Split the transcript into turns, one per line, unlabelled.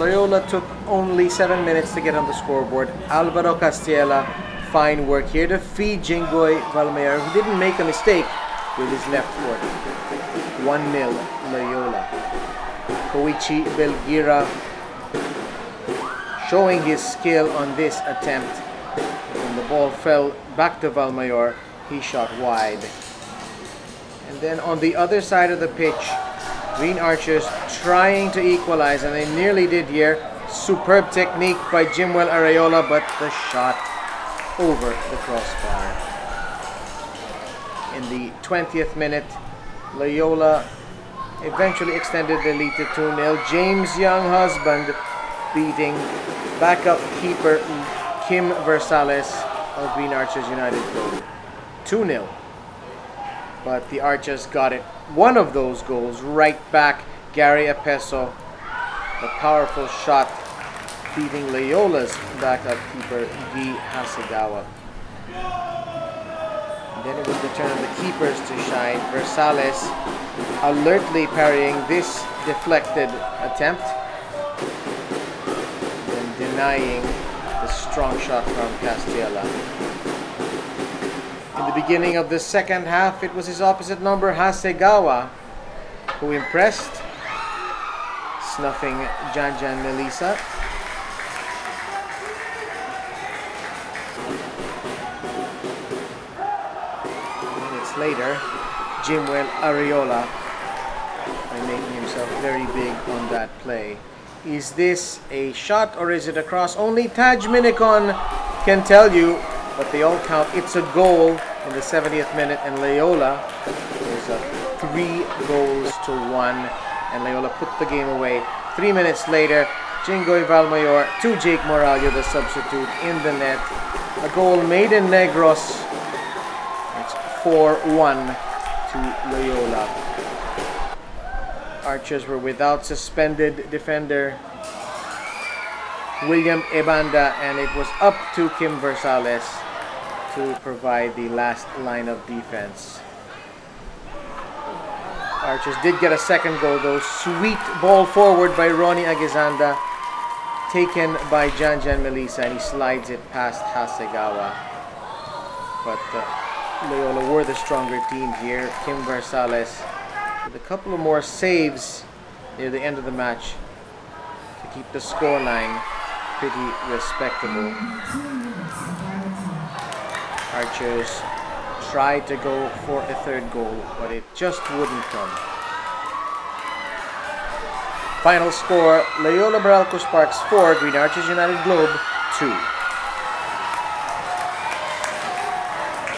Loyola took only seven minutes to get on the scoreboard. Alvaro Castella, fine work here to feed Jinggoy Valmayor, who didn't make a mistake with his left foot. 1-0 Loyola. Koichi Belgira showing his skill on this attempt. When the ball fell back to Valmayor, he shot wide. And then on the other side of the pitch, Green Archers trying to equalize, and they nearly did here. Superb technique by Jimwell Areola, but the shot over the crossbar. In the 20th minute, Loyola eventually extended the lead to 2-0. James Younghusband beating backup keeper Kim Versales of Green Archers United 2-0. But the Archers got it. One of those goals right back. Gary Epesso, the powerful shot beating Loyola's backup keeper V. Hasegawa. And then it was the turn of the keepers to shine. Versales alertly parrying this deflected attempt and denying the strong shot from Castella. The beginning of the second half, it was his opposite number, Hasegawa, who impressed, snuffing Jhan Jhan Melliza. Minutes later, Jimwell Areola by making himself very big on that play. Is this a shot or is it a cross? Only Tahj Minniecon can tell you, but they all count. It's a goal in the 70th minute, and Loyola is a three goals to one, and Loyola put the game away. Three minutes later, Jinggoy Valmayor to Jake Morallo, the substitute, in the net. A goal made in Negros. It's 4-1 to Loyola. Archers were without suspended defender William Ebanda, and it was up to Kim Versales to provide the last line of defense. Archers did get a second goal though. Sweet ball forward by Ronnie Agizanda. Taken by Jhan Jhan Melliza and he slides it past Hasegawa. But uh, Loyola were the stronger team here. Kim Versales with a couple of more saves near the end of the match to keep the scoreline pretty respectable. Archers tried to go for a third goal, but it just wouldn't come. Final score, Loyola Meralco Sparks 4, Green Archers United Globe 2.